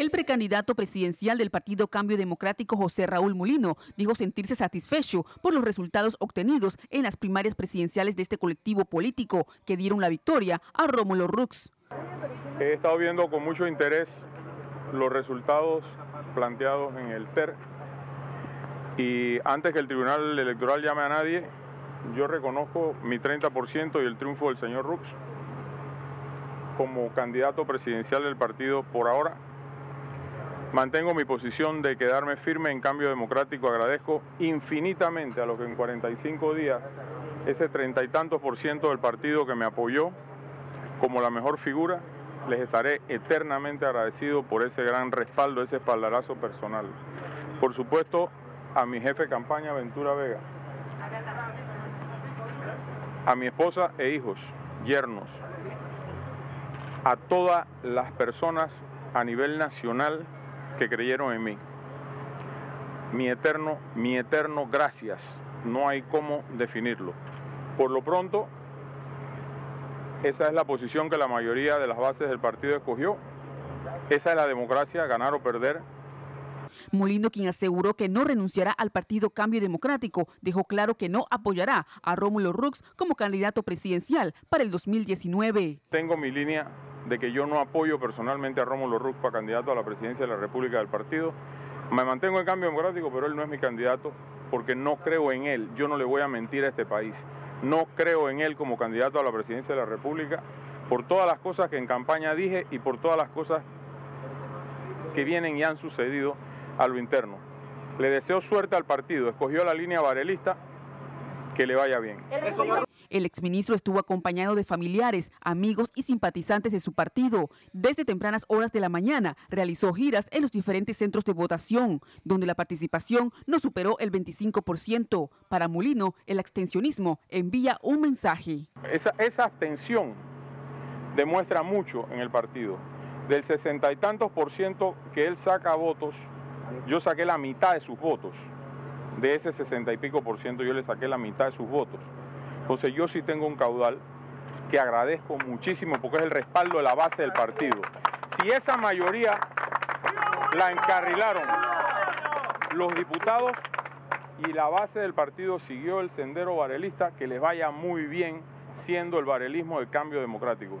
El precandidato presidencial del Partido Cambio Democrático, José Raúl Molino, dijo sentirse satisfecho por los resultados obtenidos en las primarias presidenciales de este colectivo político que dieron la victoria a Rómulo Rux. He estado viendo con mucho interés los resultados planteados en el TER y antes que el Tribunal Electoral llame a nadie, yo reconozco mi 30% y el triunfo del señor Rux como candidato presidencial del partido por ahora Mantengo mi posición de quedarme firme en cambio democrático. Agradezco infinitamente a los que en 45 días, ese treinta y tantos por ciento del partido que me apoyó como la mejor figura, les estaré eternamente agradecido por ese gran respaldo, ese espaldarazo personal. Por supuesto, a mi jefe de campaña, Ventura Vega, a mi esposa e hijos, yernos, a todas las personas a nivel nacional que creyeron en mí. Mi eterno, mi eterno gracias. No hay cómo definirlo. Por lo pronto, esa es la posición que la mayoría de las bases del partido escogió. Esa es la democracia, ganar o perder. Molino, quien aseguró que no renunciará al Partido Cambio Democrático, dejó claro que no apoyará a Rómulo Rux como candidato presidencial para el 2019. Tengo mi línea de que yo no apoyo personalmente a Rómulo Rux para candidato a la presidencia de la República del partido. Me mantengo en cambio democrático, pero él no es mi candidato porque no creo en él. Yo no le voy a mentir a este país. No creo en él como candidato a la presidencia de la República por todas las cosas que en campaña dije y por todas las cosas que vienen y han sucedido a lo interno. Le deseo suerte al partido. Escogió la línea varelista. Que le vaya bien. El exministro estuvo acompañado de familiares, amigos y simpatizantes de su partido. Desde tempranas horas de la mañana realizó giras en los diferentes centros de votación, donde la participación no superó el 25%. Para Molino, el abstencionismo envía un mensaje. Esa, esa abstención demuestra mucho en el partido. Del sesenta y tantos por ciento que él saca votos, yo saqué la mitad de sus votos. De ese sesenta y pico por ciento yo le saqué la mitad de sus votos. Entonces yo sí tengo un caudal que agradezco muchísimo porque es el respaldo de la base del partido. Si esa mayoría la encarrilaron los diputados y la base del partido siguió el sendero varelista, que les vaya muy bien siendo el varelismo del cambio democrático.